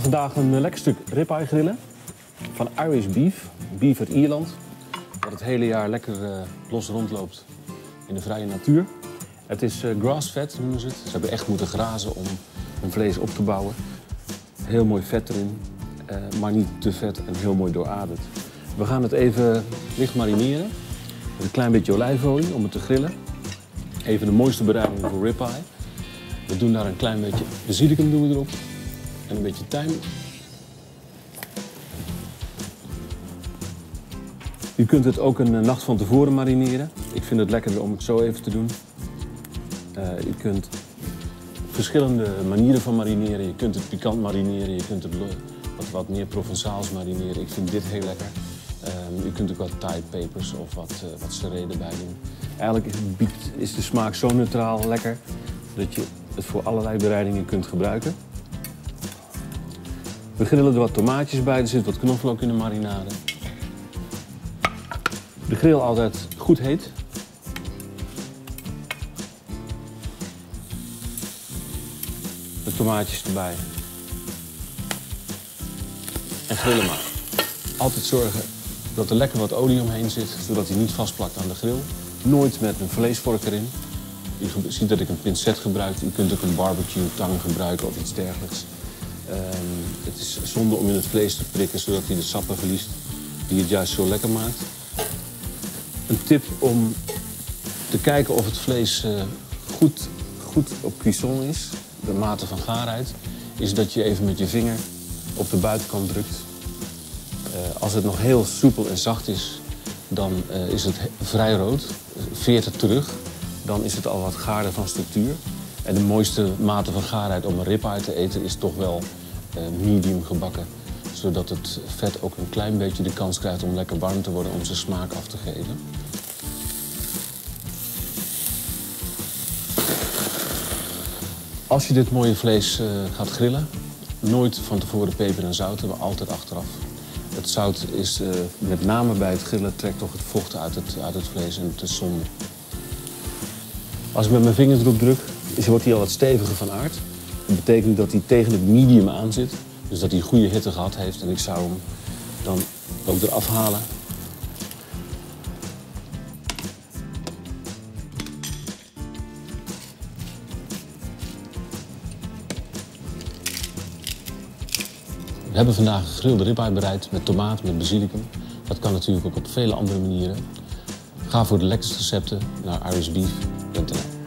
gaan vandaag een eh, lekker stuk ribeye grillen. Van Irish Beef, beef uit Ierland. Dat het hele jaar lekker eh, los rondloopt in de vrije natuur. Het is uh, grass-fed noemen ze het. Ze hebben echt moeten grazen om, om vlees op te bouwen. Heel mooi vet erin, maar niet te vet en heel mooi dooraderd. We gaan het even licht marineren. Met een klein beetje olijfolie om het te grillen. Even de mooiste bereiding voor ribeye. We doen daar een klein beetje basilicum doen we erop. En een beetje tijm. Je kunt het ook een eh, nacht van tevoren marineren. Ik vind het lekkerder om het zo even te doen. Uh, je kunt verschillende manieren van marineren. Je kunt het pikant marineren, je kunt het wat, meer Provençaals marineren. Ik vind dit heel lekker. Uh, je kunt ook wat Thai pepers of wat, uh, wat seree erbij doen. Eigenlijk is de smaak zo neutraal lekker dat je het voor allerlei bereidingen kunt gebruiken. We grillen er wat tomaatjes bij, er zit wat knoflook in de marinade. De grill altijd goed heet. De tomaatjes erbij. En grillen maar. Altijd zorgen dat er lekker wat olie omheen zit, zodat hij niet vastplakt aan de grill. Nooit met een vleesvork erin. Je ziet dat ik een pincet gebruik. Je kunt ook een barbecue tang gebruiken of iets dergelijks. Um, het is zonde om in het vlees te prikken, zodat hij de sappen verliest die het juist zo lekker maakt. Een tip om te kijken of het vlees uh, goed, goed op cuisson is, de mate van gaarheid, is dat je even met je vinger op de buitenkant drukt. Uh, als het nog heel soepel en zacht is, dan uh, is het vrij rood. Veert het terug, dan is het al wat gaarder van structuur. De mooiste mate van gaarheid om een ribeye te eten is toch wel uh, medium gebakken. Zodat het vet ook een klein beetje de kans krijgt om lekker warm te worden om zijn smaak af te geven. Als je dit mooie vlees uh, gaat grillen, nooit van tevoren peper en zout maar altijd achteraf. Het zout is uh, met name bij het grillen trekt toch het vocht uit het, uit het vlees en het is zonde. Als ik met mijn vingers erop druk, wordt hij al wat steviger van aard. Dat betekent dat hij tegen het medium aan zit. Dus dat hij goede hitte gehad heeft. En ik zou hem dan ook eraf halen. We hebben vandaag gegrilde ribeye bereid met tomaat, met basilicum. Dat kan natuurlijk ook op vele andere manieren. Ga voor de lekkerste recepten naar irishbeef.nl